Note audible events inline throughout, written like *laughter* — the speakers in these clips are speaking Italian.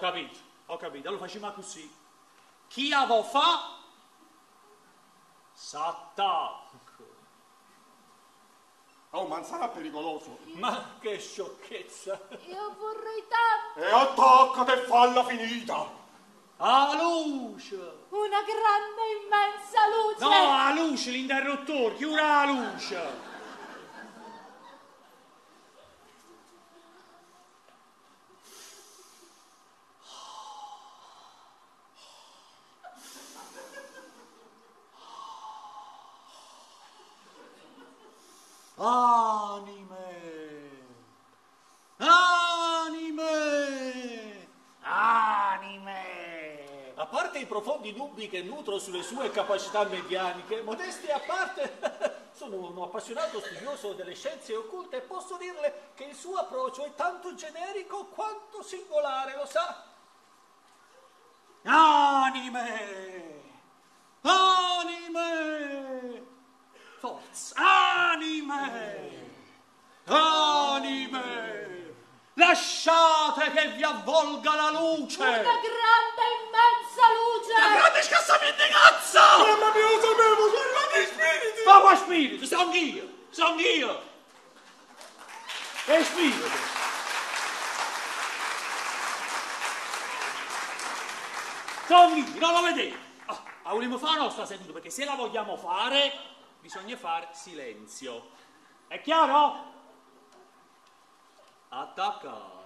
capito, ho capito. Allora facciamo così. Chi avò fa? S'attacca. Oh, ma non sarà pericoloso. Ma che sciocchezza. Io vorrei tanto. E attaccati e falla finita. A luce. Una grande, immensa luce. No, a luce, l'interruttore, chiura la luce. Anime! Anime! Anime! A parte i profondi dubbi che nutro sulle sue capacità medianiche, modestie a parte, *laughs* sono un appassionato studioso delle scienze occulte e posso dirle che il suo approccio è tanto generico quanto singolare, lo sa? Anime! Anime! Forza! Anime! Anime! Che vi avvolga la luce! Una grande, immensa luce. grande scassamento di cazzo! Mamma mia, lo sapevo, sono arrivati gli spiriti. Ma qua spirito, sto anch'io, sto anch'io! E spirito! Sto anch'io, non lo vedete? Ah, la vogliamo fare la nostra seduta, perché se la vogliamo fare, bisogna fare silenzio. È chiaro? Attaccato.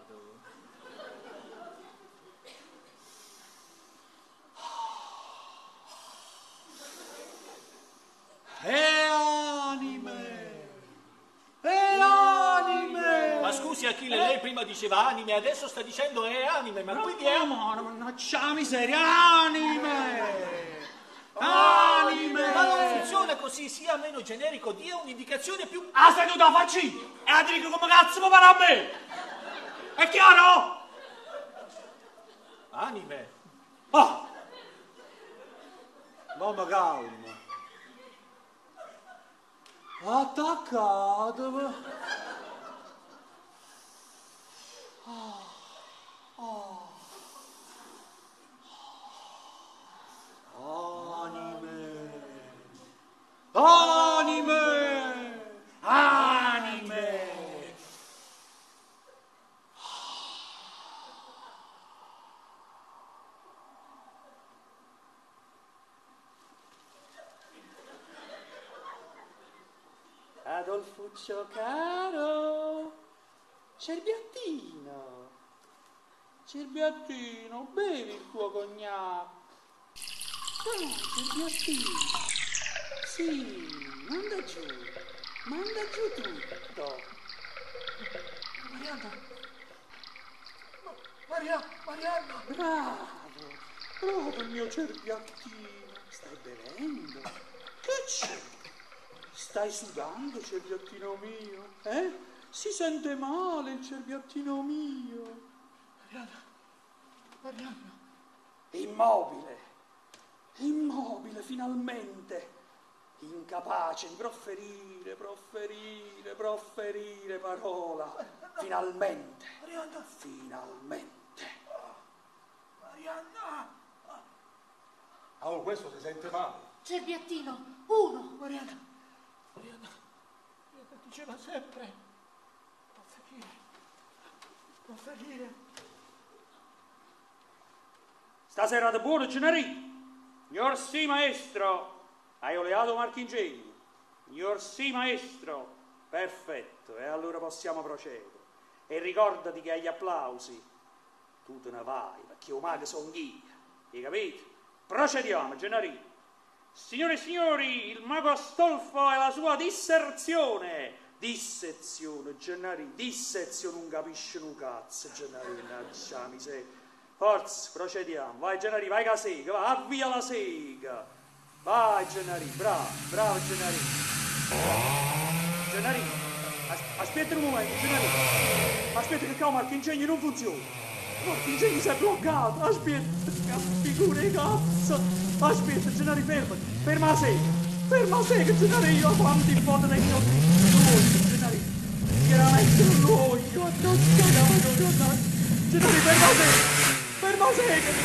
E anime! E scusi Achille, lei prima diceva anime, adesso sta dicendo e anime, ma quindi è... Ma mannaggia la miseria, anime! Anime! Ma non funziona così, sia meno generico, dia un'indicazione più... Ah, seduta faccino! E la dico come cazzo mi pare a me! È chiaro? Anime! Oh! Mamma calma! Attaccato! Anime! Anime! Anime! Adolfuccio caro, Cerbiattino, Cerbiattino, bevi il tuo cognac. Dai, Cerbiattino, sì, manda giù, manda giù tutto. Marianna, Ma- Maria, Marianna. Bravo, bravo il mio cerbiattino. Stai bevendo? Che c'è? Stai sudando, cerbiattino mio? Eh? Si sente male il cerbiattino mio. Marianna, Marianna. Immobile, immobile finalmente, incapace di profferire, profferire, profferire parola. Finalmente, Marianna, finalmente. Marianna. Oh, questo si sente male. Cerbiattino, uno. Marianna, Marianna, Marianna diceva sempre, profferire, profferire. Stasera da buono Gennari. Signor sì, maestro. Hai oleato marchingegno. Signor sì, maestro. Perfetto, e allora possiamo procedere. E ricordati che agli applausi tu te ne vai, perché io mago sono io. Hai capito? Procediamo, Gennari. Signore e signori, il mago Astolfo e la sua disserzione. Dissezione, Gennari, dissezione, non capisce un cazzo, Gennari, mannaggia la miseria. Forza, procediamo. Vai Gennari, vai che sega, vai, avvia la sega. Vai Gennari, bravo, bravo Gennari. Gennari, as- aspetta un momento, Gennari. Aspetta che qua marchingegno non funziona. Marchingegno si è bloccato, aspetta, figura di cazzo. Aspetta, Gennari, fermati, ferma la sega. Ferma la sega, Gennari, io quanti foto dei nostri Gennari. Chiaramente non lo voglio, addosso, Gennari, ferma la sega. Per ma seguimi!